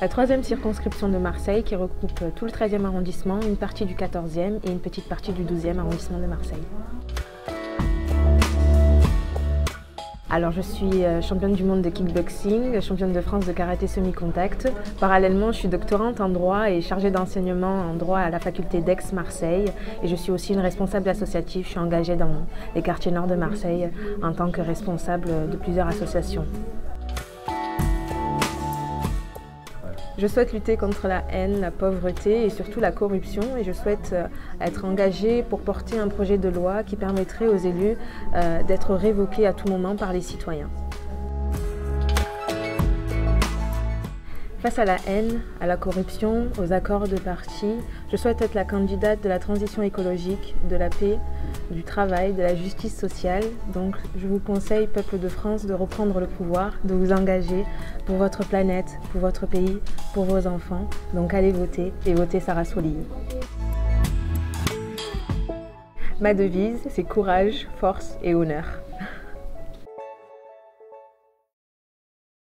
La troisième circonscription de Marseille qui regroupe tout le 13e arrondissement, une partie du 14e et une petite partie du 12e arrondissement de Marseille. Alors je suis euh, championne du monde de kickboxing, championne de France de karaté semi-contact. Parallèlement, je suis doctorante en droit et chargée d'enseignement en droit à la faculté d'Aix-Marseille. Et je suis aussi une responsable associative. Je suis engagée dans les quartiers nord de Marseille en tant que responsable de plusieurs associations. Je souhaite lutter contre la haine, la pauvreté et surtout la corruption et je souhaite euh, être engagée pour porter un projet de loi qui permettrait aux élus euh, d'être révoqués à tout moment par les citoyens. Face à la haine, à la corruption, aux accords de parti, je souhaite être la candidate de la transition écologique, de la paix, du travail, de la justice sociale. Donc je vous conseille, peuple de France, de reprendre le pouvoir, de vous engager pour votre planète, pour votre pays, pour vos enfants. Donc allez voter et votez Sarah Soulier. Ma devise, c'est courage, force et honneur.